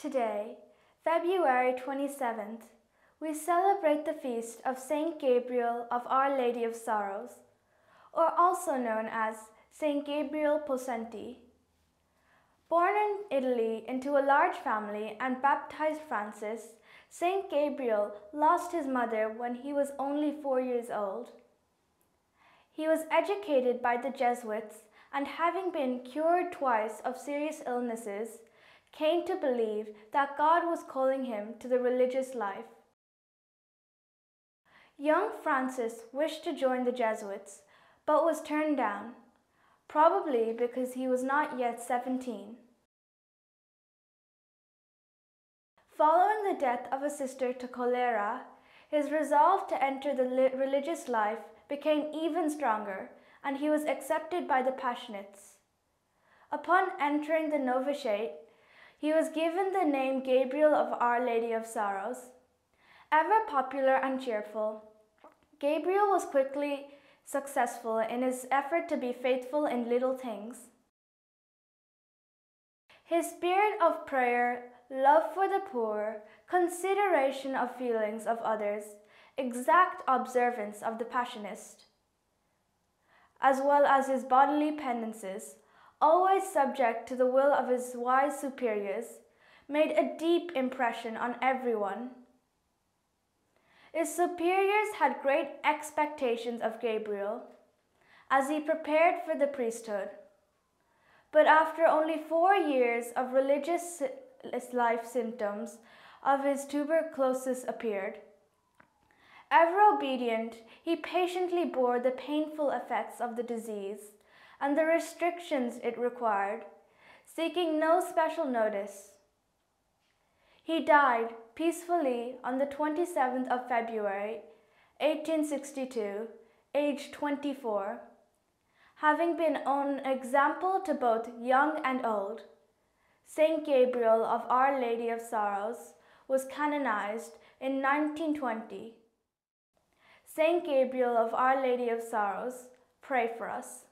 Today, February 27th, we celebrate the feast of Saint Gabriel of Our Lady of Sorrows, or also known as Saint Gabriel Possenti. Born in Italy into a large family and baptized Francis, Saint Gabriel lost his mother when he was only four years old. He was educated by the Jesuits and having been cured twice of serious illnesses, came to believe that God was calling him to the religious life. Young Francis wished to join the Jesuits, but was turned down, probably because he was not yet 17. Following the death of a sister to cholera, his resolve to enter the religious life became even stronger, and he was accepted by the Passionists. Upon entering the novitiate, he was given the name Gabriel of Our Lady of Sorrows. Ever popular and cheerful, Gabriel was quickly successful in his effort to be faithful in little things. His spirit of prayer, love for the poor, consideration of feelings of others, exact observance of the Passionist, as well as his bodily penances, always subject to the will of his wise superiors, made a deep impression on everyone. His superiors had great expectations of Gabriel as he prepared for the priesthood. But after only four years of religious life symptoms of his tuberculosis appeared. Ever obedient, he patiently bore the painful effects of the disease and the restrictions it required, seeking no special notice. He died peacefully on the 27th of February, 1862, aged 24, having been an example to both young and old. Saint Gabriel of Our Lady of Sorrows was canonized in 1920. Saint Gabriel of Our Lady of Sorrows, pray for us.